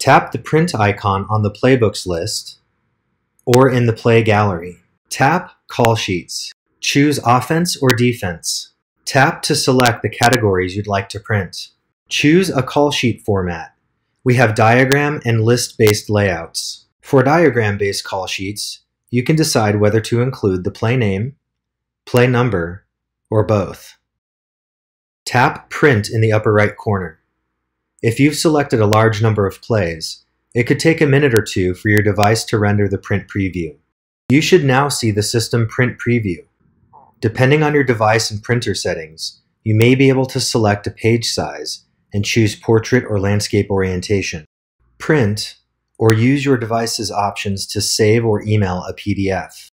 Tap the print icon on the playbooks list or in the play gallery. Tap Call Sheets. Choose Offense or Defense. Tap to select the categories you'd like to print. Choose a call sheet format. We have diagram and list-based layouts. For diagram-based call sheets, you can decide whether to include the play name, play number, or both. Tap Print in the upper right corner. If you've selected a large number of plays, it could take a minute or two for your device to render the print preview. You should now see the system print preview. Depending on your device and printer settings, you may be able to select a page size and choose portrait or landscape orientation. Print, or use your device's options to save or email a PDF.